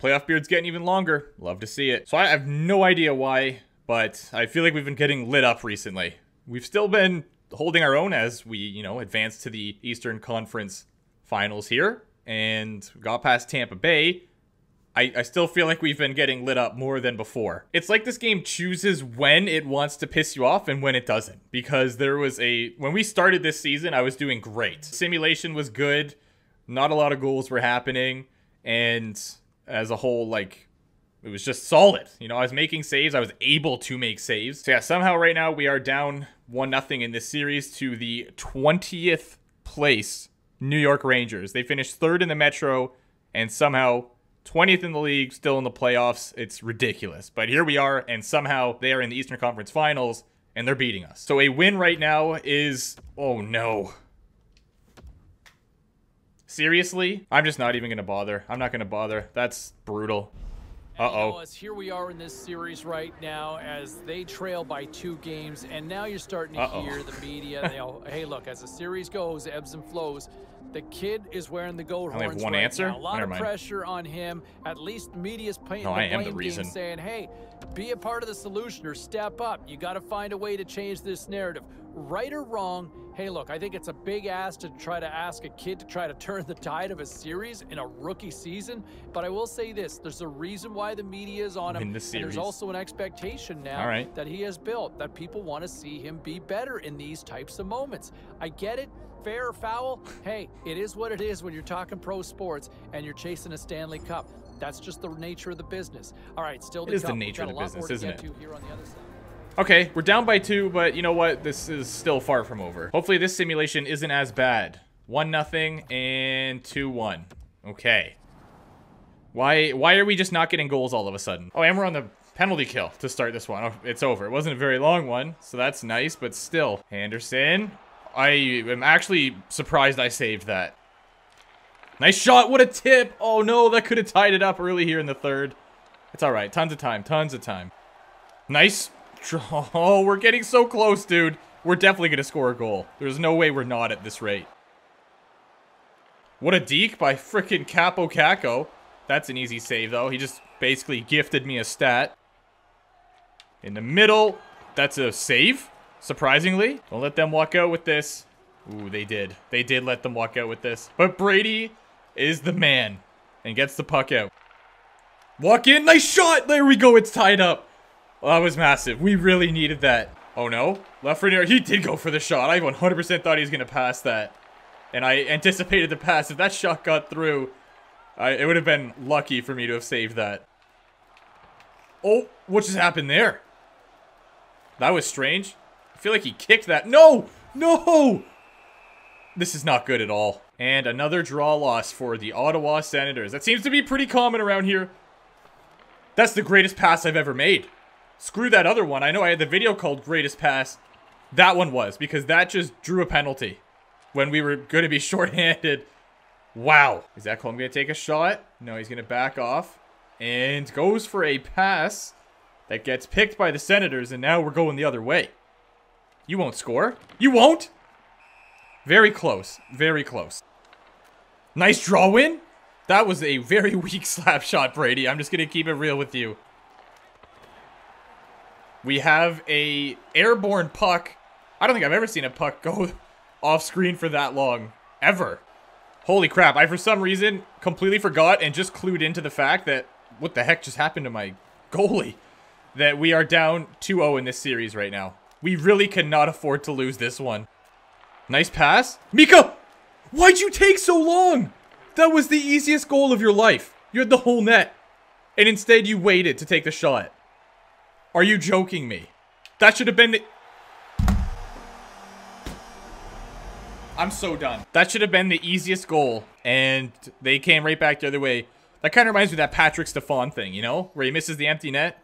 Playoff beard's getting even longer. Love to see it. So I have no idea why, but I feel like we've been getting lit up recently. We've still been holding our own as we, you know, advance to the Eastern Conference Finals here and got past Tampa Bay. I, I still feel like we've been getting lit up more than before. It's like this game chooses when it wants to piss you off and when it doesn't. Because there was a. When we started this season, I was doing great. Simulation was good, not a lot of goals were happening, and as a whole, like, it was just solid. You know, I was making saves. I was able to make saves. So yeah, somehow right now we are down one nothing in this series to the 20th place New York Rangers. They finished third in the Metro and somehow 20th in the league, still in the playoffs. It's ridiculous. But here we are, and somehow they are in the Eastern Conference Finals, and they're beating us. So a win right now is. Oh no. Seriously? I'm just not even going to bother. I'm not going to bother. That's brutal. Uh oh. You know, here we are in this series right now, as they trail by two games, and now you're starting to uh -oh. hear the media. They all, hey, look, as the series goes, ebbs and flows. The kid is wearing the gold I horns one right answer? now. A lot Never of pressure on him. At least media's painting no, the I blame the reason. saying, "Hey, be a part of the solution or step up. You got to find a way to change this narrative." Right or wrong, hey, look, I think it's a big ask to try to ask a kid to try to turn the tide of a series in a rookie season. But I will say this: there's a reason why the media is on him. In the there's also an expectation now right. that he has built that people want to see him be better in these types of moments. I get it fair or foul, hey, it is what it is when you're talking pro sports and you're chasing a Stanley Cup. That's just the nature of the business. All right, still the it is cup. the nature of the business, isn't it? Okay, okay, we're down by two, but you know what? This is still far from over. Hopefully this simulation isn't as bad. One nothing and two one. Okay. Why why are we just not getting goals all of a sudden? Oh, and we're on the penalty kill to start this one. Oh, it's over. It wasn't a very long one, so that's nice, but still. Anderson. I am actually surprised I saved that. Nice shot. What a tip. Oh, no. That could have tied it up early here in the third. It's all right. Tons of time. Tons of time. Nice. Oh, we're getting so close, dude. We're definitely going to score a goal. There's no way we're not at this rate. What a deke by freaking Kaapo Kakko. That's an easy save, though. He just basically gifted me a stat. In the middle. That's a save. Surprisingly, don't let them walk out with this. Ooh, they did. They did let them walk out with this. But Brady is the man and gets the puck out. Walk in. Nice shot. There we go. It's tied up. Well, that was massive. We really needed that. Oh, no. Lafreniere, he did go for the shot. I 100% thought he was going to pass that. And I anticipated the pass. If that shot got through, I, it would have been lucky for me to have saved that. Oh, what just happened there? That was strange. I feel like he kicked that. No! No! This is not good at all. And another draw loss for the Ottawa Senators. That seems to be pretty common around here. That's the greatest pass I've ever made. Screw that other one. I know I had the video called Greatest Pass. That one was, because that just drew a penalty when we were going to be shorthanded. Wow. Is that Ekholm going to take a shot? No, he's going to back off. And goes for a pass that gets picked by the Senators, and now we're going the other way. You won't score. You won't? Very close. Very close. Nice draw win. That was a very weak slap shot, Brady. I'm just going to keep it real with you. We have a airborne puck. I don't think I've ever seen a puck go off screen for that long. Ever. Holy crap. I, for some reason, completely forgot and just clued into the fact that what the heck just happened to my goalie. That we are down 2-0 in this series right now. We really cannot afford to lose this one. Nice pass. Mika! Why'd you take so long? That was the easiest goal of your life. You had the whole net. And instead you waited to take the shot. Are you joking me? That should have been the... I'm so done. That should have been the easiest goal. And they came right back the other way. That kind of reminds me of that Patrik Stefan thing, you know? Where he misses the empty net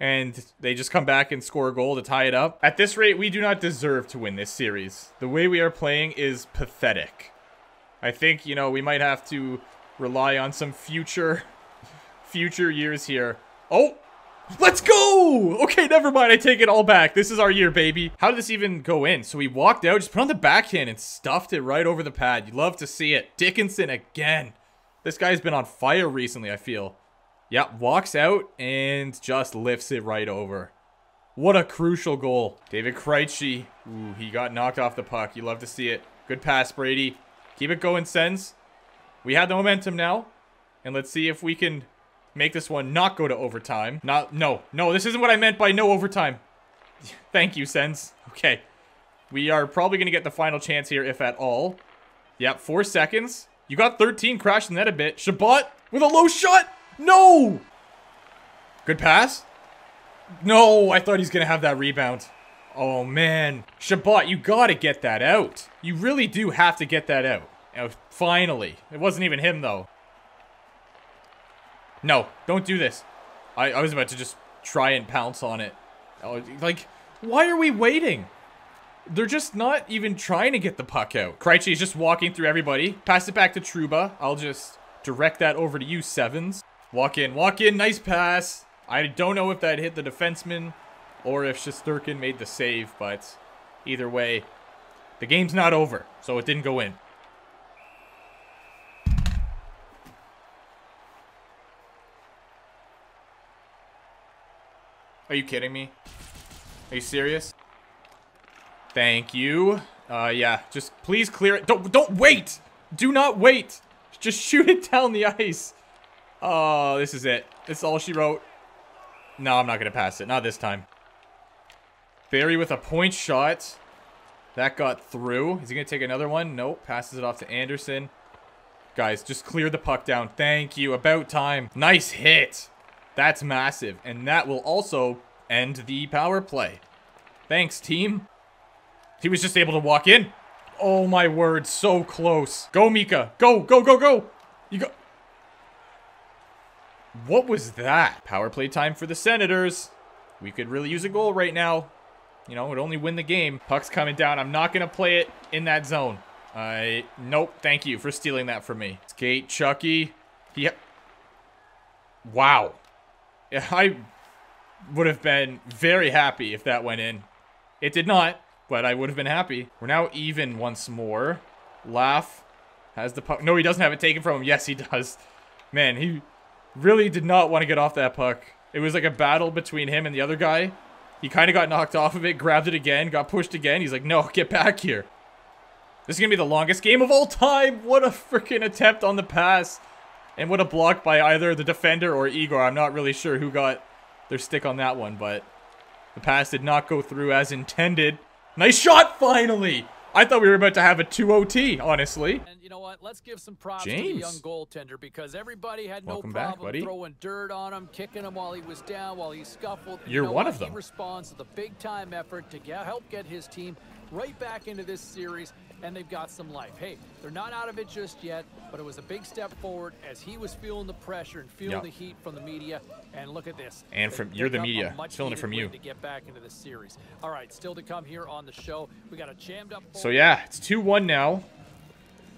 and they just come back and score a goal to tie it up. At this rate, we do not deserve to win this series. The way we are playing is pathetic. I think, you know, we might have to rely on some future, future years here. Oh, let's go! Okay, never mind. I take it all back. This is our year, baby. How did this even go in? So he walked out, just put on the backhand and stuffed it right over the pad. You love to see it. Dickinson again. This guy's been on fire recently, I feel. Yep, walks out and just lifts it right over. What a crucial goal. David Krejci. Ooh, he got knocked off the puck. You love to see it. Good pass, Brady. Keep it going, Sens. We have the momentum now. And let's see if we can make this one not go to overtime. Not, no, no, this isn't what I meant by no overtime. Thank you, Sens. Okay. We are probably going to get the final chance here, if at all. Yep, four seconds. You got 13, crashing that a bit. Chabot with a low shot. No! Good pass. No, I thought he's going to have that rebound. Oh, man. Chabot, you got to get that out. You really do have to get that out. Oh, finally. It wasn't even him, though. No, don't do this. I, I was about to just try and pounce on it. Oh, like, why are we waiting? They're just not even trying to get the puck out. Krejci is just walking through everybody. Pass it back to Trouba. I'll just direct that over to you, Sevens. Walk in, walk in, nice pass. I don't know if that hit the defenseman or if Shesterkin made the save, but either way, the game's not over, so it didn't go in. Are you kidding me? Are you serious? Thank you. Uh, yeah, just please clear it. Don't, don't wait! Do not wait! Just shoot it down the ice. Oh, this is it. This is all she wrote. No, I'm not going to pass it. Not this time. Barry with a point shot. That got through. Is he going to take another one? Nope. Passes it off to Anderson. Guys, just clear the puck down. Thank you. About time. Nice hit. That's massive. And that will also end the power play. Thanks, team. He was just able to walk in. Oh, my word. So close. Go, Mika. Go, go, go, go. You go. What was that? Power play time for the Senators. We could really use a goal right now. You know, it would only win the game. Puck's coming down. I'm not going to play it in that zone. I... Nope. Thank you for stealing that from me. Skate, Chucky. Yep. Wow. I would have been very happy if that went in. It did not, but I would have been happy. We're now even once more. Laugh has the puck. No, he doesn't have it taken from him. Yes, he does. Man, he really did not want to get off that puck. It was like a battle between him and the other guy. He kind of got knocked off of it, grabbed it again, got pushed again. He's like, no, get back here. This is going to be the longest game of all time. What a freaking attempt on the pass. And what a block by either the defender or Igor. I'm not really sure who got their stick on that one, but the pass did not go through as intended. Nice shot, finally! I thought we were about to have a 2 OT, honestly. And you know what? Let's give some props James. to the young goaltender because everybody had Welcome no back, problem buddy. throwing dirt on him, kicking him while he was down, while he scuffled. You You're know one what? of them. He responds with a big time effort to get, help get his team right back into this series, and they've got some life. Hey, they're not out of it just yet, but it was a big step forward as he was feeling the pressure and feeling Yep. the heat from the media. And look at this. And from- you're the media. much Feeling it from you. To get back into the series. All right, still to come here on the show. We got a jammed up. So yeah, it's 2-1 now.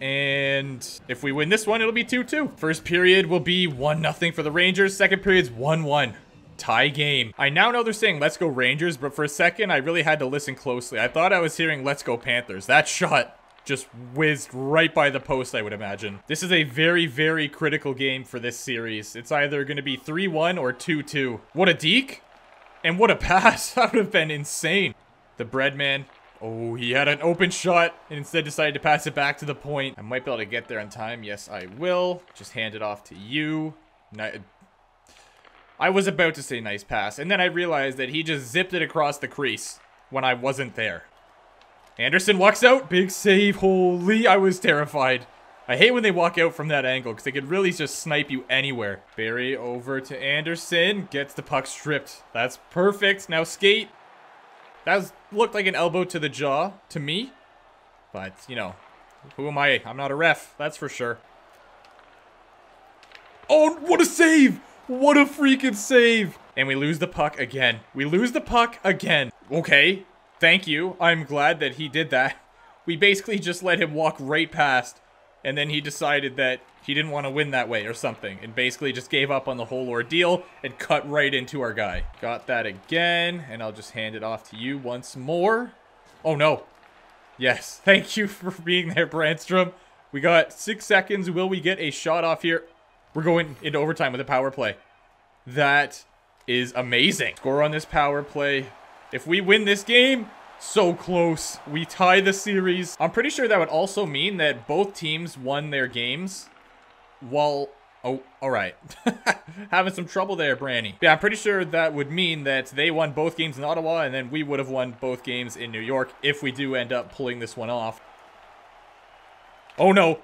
And if we win this one, it'll be 2-2. First period will be 1-0 for the Rangers. Second period's 1-1. Tie game. I now know they're saying let's go Rangers, but for a second I really had to listen closely. I thought I was hearing let's go Panthers. That shot just whizzed right by the post, I would imagine. This is a very, very critical game for this series. It's either going to be 3-1 or 2-2. What a deke! And what a pass. That would have been insane. The bread man. Oh, he had an open shot and instead decided to pass it back to the point. I might be able to get there on time. Yes, I will. Just hand it off to you. I was about to say nice pass, and then I realized that he just zipped it across the crease when I wasn't there. Anderson walks out. Big save. Holy, I was terrified. I hate when they walk out from that angle because they could really just snipe you anywhere. Barry over to Anderson. Gets the puck stripped. That's perfect. Now skate. That looked like an elbow to the jaw to me. But, you know, who am I? I'm not a ref. That's for sure. Oh, what a save! What a freaking save! And we lose the puck again. We lose the puck again. Okay, thank you. I'm glad that he did that. We basically just let him walk right past, and then he decided that he didn't want to win that way or something, and basically just gave up on the whole ordeal and cut right into our guy. Got that again, and I'll just hand it off to you once more. Oh no. Yes, thank you for being there, Brandstrom. We got six seconds. Will we get a shot off here? We're going into overtime with a power play. That is amazing. Score on this power play. If we win this game, so close. We tie the series. I'm pretty sure that would also mean that both teams won their games while... Oh, all right. Having some trouble there, Branny. Yeah, I'm pretty sure that would mean that they won both games in Ottawa, and then we would have won both games in New York if we do end up pulling this one off. Oh, no.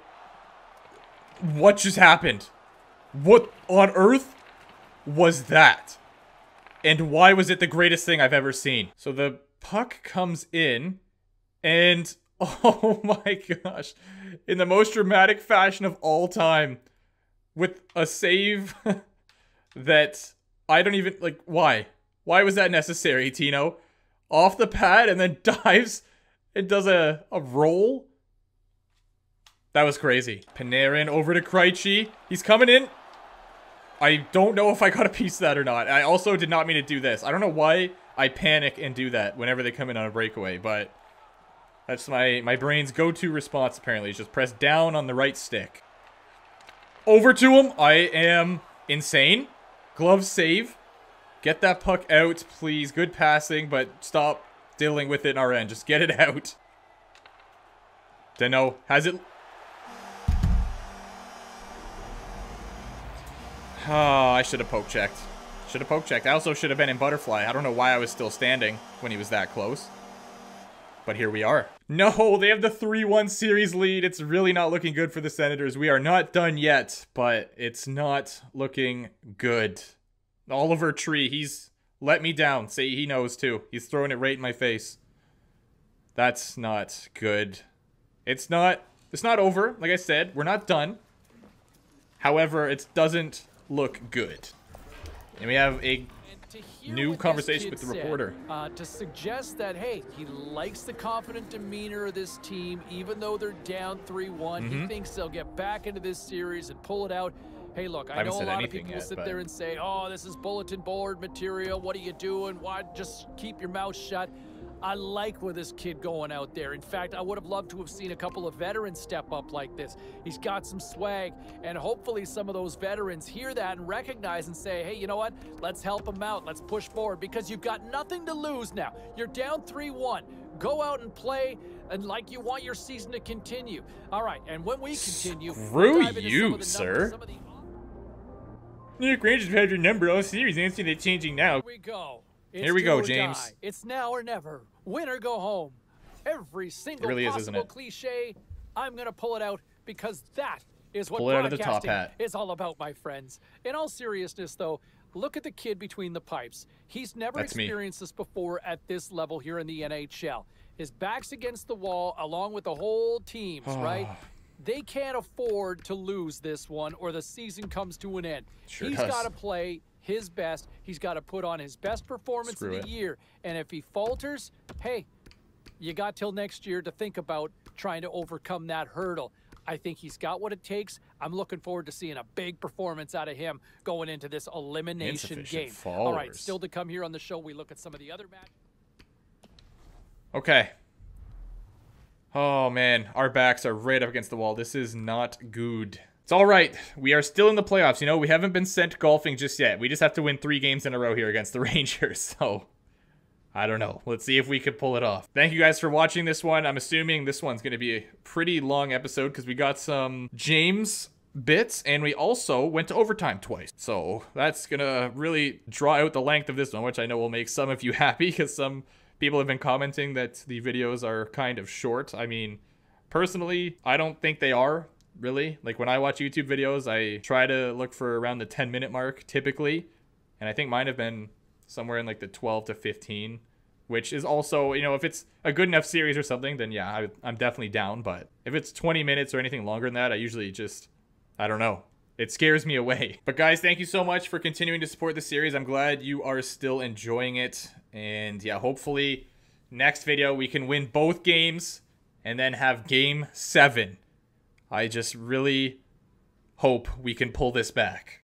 What just happened? What on earth was that? And why was it the greatest thing I've ever seen? So the puck comes in, and oh my gosh, in the most dramatic fashion of all time, with a save that I don't even like. Why? Why was that necessary, Tino? Off the pad and then dives and does a, a roll? That was crazy. Panarin over to Krejci. He's coming in. I don't know if I got a piece of that or not. I also did not mean to do this. I don't know why I panic and do that whenever they come in on a breakaway, but that's my, my brain's go-to response, apparently, is just press down on the right stick. Over to him. I am insane. Glove save. Get that puck out, please. Good passing, but stop dealing with it in our end. Just get it out. Deno has it. Oh, I should have poke checked. Should have poke checked. I also should have been in butterfly. I don't know why I was still standing when he was that close. But here we are. No, they have the 3-1 series lead. It's really not looking good for the Senators. We are not done yet, but it's not looking good. Oliver Tree, he's let me down. Say he knows too. He's throwing it right in my face. That's not good. It's not it's not over. Like I said, we're not done. However, it doesn't look good. And we have a new conversation with the said, reporter. Uh, to suggest that, hey, he likes the confident demeanor of this team, even though they're down 3 one Mhm. He thinks they'll get back into this series and pull it out. Hey, look, I, I know a lot of people will sit but- there and say, oh, this is bulletin board material. What are you doing? Why? Just keep your mouth shut. I like where this kid going out there. In fact, I would have loved to have seen a couple of veterans step up like this. He's got some swag, and hopefully some of those veterans hear that and recognize and say, hey, you know what? Let's help him out. Let's push forward because you've got nothing to lose now. You're down 3-1. Go out and play and like you want your season to continue. All right, and when we continue, we'll Screw some you, numbers, sir. the- Nick Rangers have had your number all series. Answer they changing now. Here we go. Here we go, James. die. It's now or never. Win or go home. Every single really is, possible cliche, I'm gonna pull it out because that is what Pull it out of the top broadcasting is all about, my friends. In all seriousness, though, look at the kid between the pipes. He's never That's me. experienced this before at this level here in the NHL. His back's against the wall, along with the whole teams, right? They can't afford to lose this one, or the season comes to an end. Sure He's got to play his best. He's got to put on his best performance Screw of the it. year. And if he falters, hey, you got till next year to think about trying to overcome that hurdle. I think he's got what it takes. I'm looking forward to seeing a big performance out of him going into this elimination game. All right, still to come here on the show, we look at some of the other matches. Okay. Oh man, our backs are right up against the wall. This is not good. It's all right. We are still in the playoffs. You know, we haven't been sent golfing just yet. We just have to win three games in a row here against the Rangers. So, I don't know. Let's see if we could pull it off. Thank you guys for watching this one. I'm assuming this one's going to be a pretty long episode because we got some James bits and we also went to overtime twice. So that's going to really draw out the length of this one, which I know will make some of you happy because some people have been commenting that the videos are kind of short. I mean, personally, I don't think they are really. Like when I watch YouTube videos, I try to look for around the 10 minute mark typically. And I think mine have been somewhere in like the 12 to 15, which is also, you know, if it's a good enough series or something, then yeah, I, I'm definitely down. But if it's 20 minutes or anything longer than that, I usually just, I don't know. It scares me away. But guys, thank you so much for continuing to support the series. I'm glad you are still enjoying it. And yeah, hopefully next video we can win both games and then have game seven. I just really hope we can pull this back.